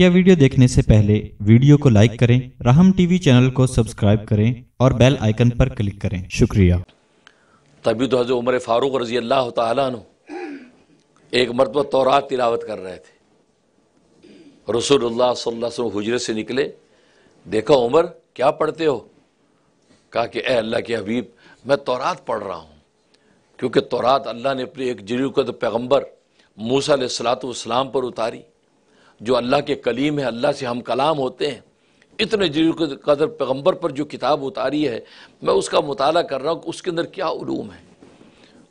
बकिया video देखने से पहले वीडियो को लाइक करें, राहम टीवी चैनल को सब्सक्राइब करें और बेल आइकन पर क्लिक करें। शुक्रिया। तभी तो हज़रत उमर फ़ारूक रज़ी अल्लाह तु एक मरतबा तौरात तिलावत कर रहे थे। रसूलुल्लाह सल्लल्लाहु से निकले, देखा, उमर, क्या पढ़ते हो? कहा कि, ए अल्लाह के हबीब, मैं तौरात पढ़ रहा हूँ। क्योंकि तौरात अल्लाह ने अपने एक ज़रूर पैगंबर मूसा सलाम पर उतारी। जो अल्लाह के कलीम है, अल्लाह से हम कलाम होते हैं। इतने कदर पैगंबर पर जो किताब उतारी है, मैं उसका मुताला कर रहा हूँ कि उसके अंदर क्या उलूम है,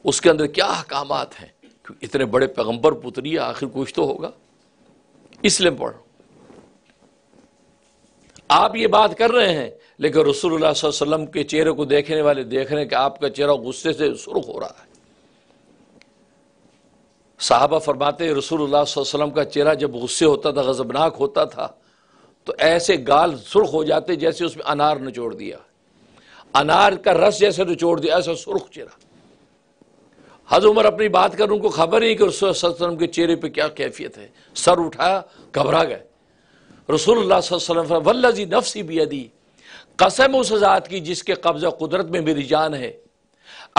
उसके अंदर क्या अहकाम हैं। क्योंकि इतने बड़े पैगंबर पुतरी आखिर कुछ तो होगा। इसलिए पढ़ आप ये बात कर रहे हैं, लेकिन वसल्लम के चेहरे को देखने वाले देख रहे हैं कि आपका चेहरा गुस्से से सुर्ख हो रहा है। साहबा फरमाते, रसूलुल्लाह वसल्लम का चेहरा जब गुस्से होता था, गजबनाक होता था तो ऐसे गाल सुर्ख हो जाते जैसे उसमें अनार निचोड़ दिया। अनार का रस जैसे निचोड़ दिया, ऐसा सुर्ख चेहरा। हज उमर अपनी बात कर उनको खबर ही कि रसूल के चेहरे पर क्या कैफियत है। सर उठाया घबरा गए। रसूल वल्लजी नफसी बियदी, कसम उस की जिसके कब्ज़ा कुदरत में मेरी जान है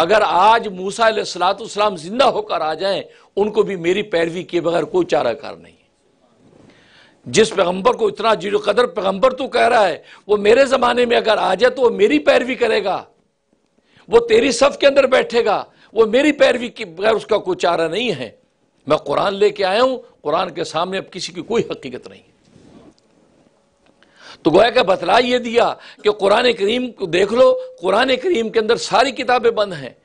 अगर आज मूसा सलाम ज़िंदा होकर आ जाएँ, उनको भी मेरी पैरवी किए बगैर कोई चारा कार नहीं जिस पैगंबर को इतना ज़ीरो कदर पैगंबर तो कह रहा है, वो मेरे ज़माने में अगर आ जाए तो वो मेरी पैरवी करेगा। वो तेरी सफ के अंदर बैठेगा, वो मेरी पैरवी के बगैर उसका कोई चारा नहीं है। मैं कुरान लेके आया हूँ, कुरान के सामने अब किसी की कोई हकीकत नहीं तो गोया का बतला ये दिया कि कुरान करीम को देख लो, कुरान करीम के अंदर सारी किताबें बंद हैं।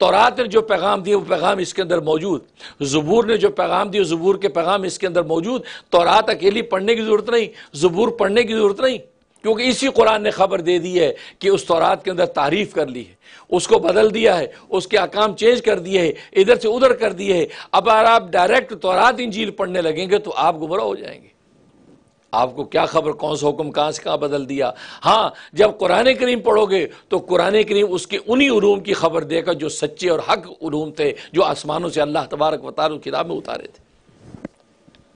तौरात ने जो पैगाम दिए वो पैगाम इसके अंदर मौजूद। ज़बूर ने जो पैगाम दिए ज़बूर के पैगाम इसके अंदर मौजूद। तौरात अकेली पढ़ने की ज़रूरत नहीं, ज़बूर पढ़ने की ज़रूरत नहीं, क्योंकि इसी कुरान ने खबर दे दी है कि उस तौरात के अंदर तारीफ़ कर ली है। उसको बदल दिया है, उसके अकाम चेंज कर दिए है, इधर से उधर कर दिए है। अब अगर आप डायरेक्ट तौरात इंजील पढ़ने लगेंगे तो आप गुमराह हो जाएँगे। आपको क्या खबर? कौन सा हुक्म? कहाँ से कहाँ बदल दिया? हाँ जब कुरान करीम पढ़ोगे तो कुरान करीम उसके उन्हीं उलूम की खबर देगा जो सच्चे और हक उलूम थे, जो आसमानों से अल्लाह तबारक वतार किताब में उतारे थे।